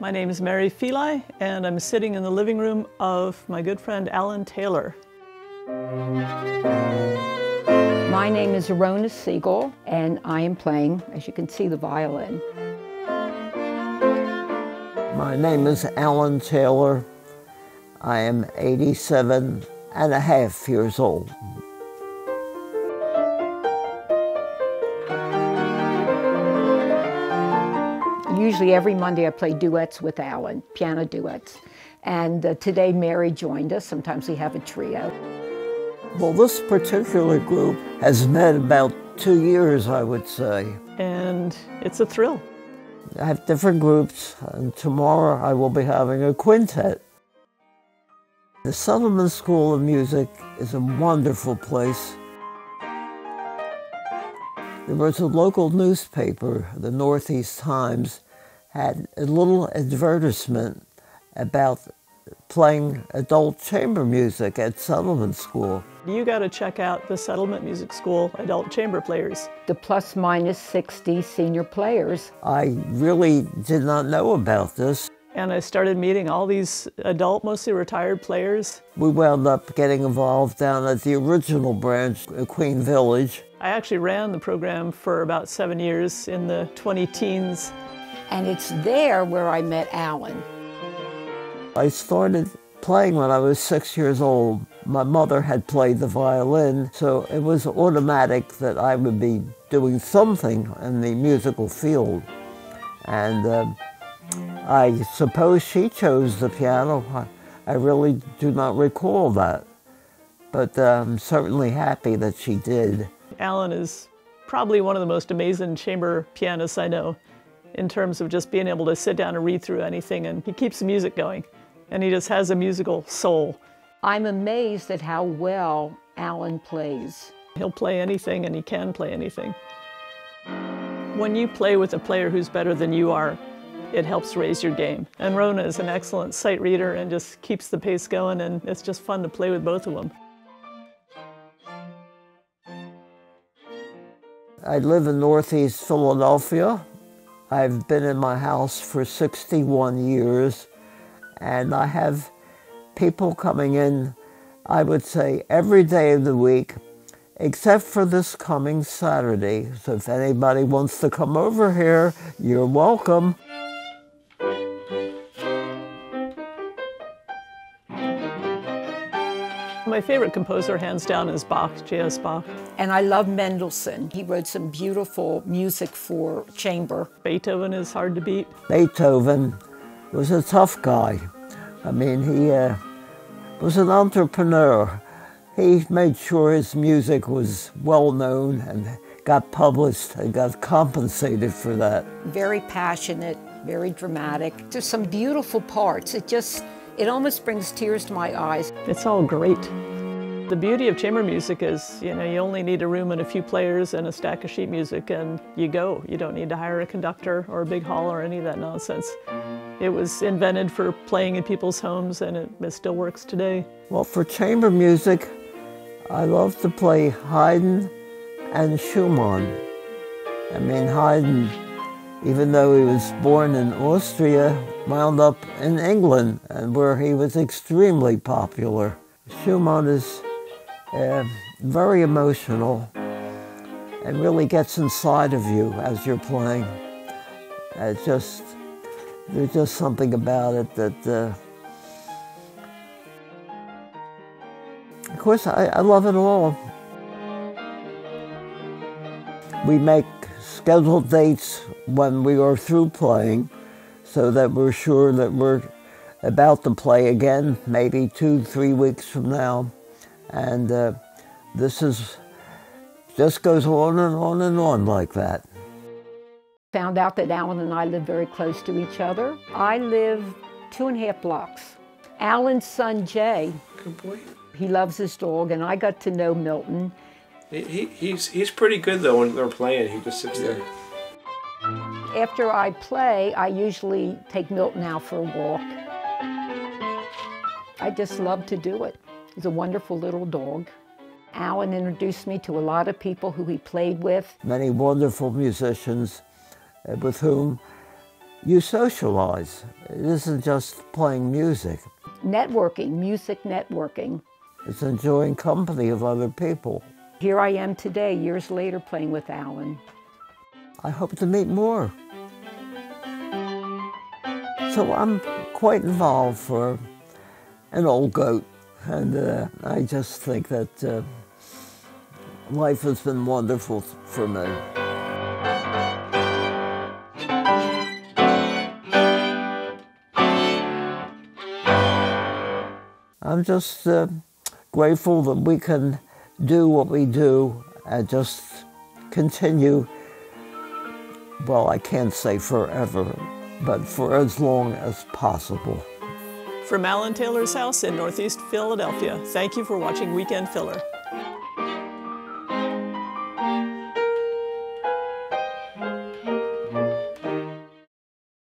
My name is Mary Feli, and I'm sitting in the living room of my good friend Alan Taylor. My name is Arona Siegel, and I am playing, as you can see, the violin. My name is Alan Taylor. I am 87 and a half years old. Usually every Monday I play duets with Alan, piano duets. And uh, today Mary joined us. Sometimes we have a trio. Well, this particular group has met about two years, I would say. And it's a thrill. I have different groups, and tomorrow I will be having a quintet. The Settlement School of Music is a wonderful place. There was a local newspaper, the Northeast Times, had a little advertisement about playing adult chamber music at Settlement School. You got to check out the Settlement Music School adult chamber players. The plus minus 60 senior players. I really did not know about this. And I started meeting all these adult, mostly retired players. We wound up getting involved down at the original branch, Queen Village. I actually ran the program for about seven years in the 20 teens. And it's there where I met Alan. I started playing when I was six years old. My mother had played the violin, so it was automatic that I would be doing something in the musical field. And uh, I suppose she chose the piano. I, I, really do not recall that, but uh, I'm certainly happy that she did. Alan is probably one of the most amazing chamber pianists I know in terms of just being able to sit down and read through anything, and he keeps the music going, and he just has a musical soul. I'm amazed at how well Alan plays. He'll play anything, and he can play anything. When you play with a player who's better than you are, it helps raise your game. And Rona is an excellent sight reader and just keeps the pace going, and it's just fun to play with both of them. I live in Northeast Philadelphia. I've been in my house for 61 years, and I have people coming in, I would say, every day of the week, except for this coming Saturday. So if anybody wants to come over here, you're welcome. My favorite composer, hands down, is Bach, J.S. Bach. And I love Mendelssohn. He wrote some beautiful music for chamber. Beethoven is hard to beat. Beethoven was a tough guy. I mean, he uh, was an entrepreneur. He made sure his music was well known and got published and got compensated for that. Very passionate, very dramatic. There's some beautiful parts. It just it almost brings tears to my eyes. It's all great. The beauty of chamber music is, you know, you only need a room and a few players and a stack of sheet music and you go. You don't need to hire a conductor or a big hall or any of that nonsense. It was invented for playing in people's homes and it, it still works today. Well, for chamber music, I love to play Haydn and Schumann. I mean, Haydn even though he was born in Austria, wound up in England, and where he was extremely popular. Schumann is uh, very emotional and really gets inside of you as you're playing. It's just, there's just something about it that, uh, of course, I, I love it all. We make scheduled dates when we are through playing so that we're sure that we're about to play again, maybe two, three weeks from now. And uh, this is just goes on and on and on like that. Found out that Alan and I live very close to each other. I live two and a half blocks. Alan's son Jay, Good boy. he loves his dog, and I got to know Milton. He, he, he's he's pretty good though when they're playing. He just sits there. After I play, I usually take Milton out for a walk. I just love to do it. He's a wonderful little dog. Alan introduced me to a lot of people who he played with. Many wonderful musicians uh, with whom you socialize. It isn't just playing music. Networking, music networking. It's enjoying company of other people. Here I am today, years later, playing with Alan. I hope to meet more. So I'm quite involved for an old goat, and uh, I just think that uh, life has been wonderful for me. I'm just uh, grateful that we can do what we do and just continue. Well, I can't say forever, but for as long as possible. From Alan Taylor's house in Northeast Philadelphia, thank you for watching Weekend Filler.